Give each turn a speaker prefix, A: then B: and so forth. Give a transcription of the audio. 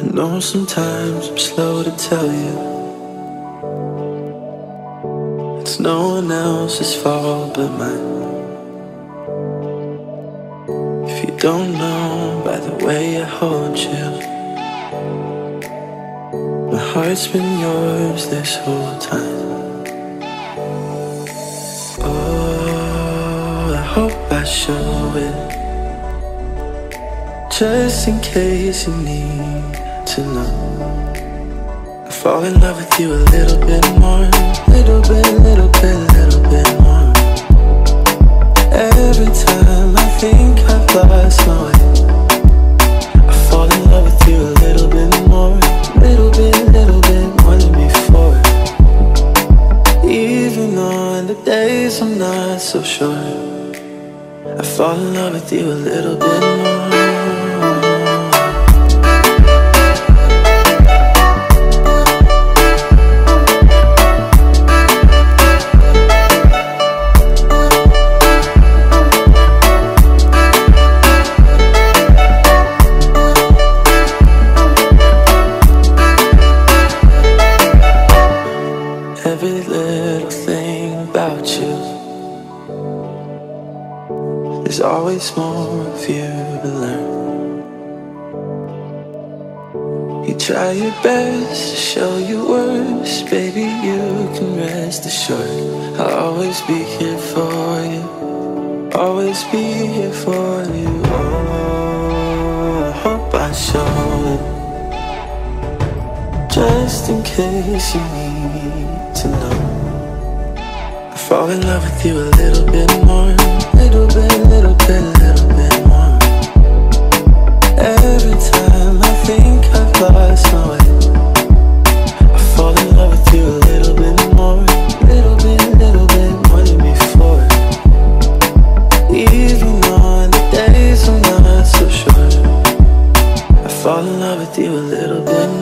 A: I know sometimes I'm slow to tell you. It's no one else's fault but mine. If you don't know by the way I hold you My heart's been yours this whole time. Oh, I hope I show it Just in case you need to know. I fall in love with you a little bit more, little bit, little bit, little bit more. Every time I think I've lost my way, I fall in love with you a little bit more, little bit, little bit more than before. Even on the days I'm not so sure, I fall in love with you a little bit more. Every little thing about you. There's always more of you to learn. You try your best to show your worst, baby. You can rest assured. I'll always be here for you. Always be here for you. Oh, I hope I show it. Just in case you need to know. I fall in love with you a little bit more, little bit, little bit, little bit more. Every time I think I've lost my way, I fall in love with you a little bit more, little bit, little bit more than before. Even on the days I'm not so sure, I fall in love with you a little bit more.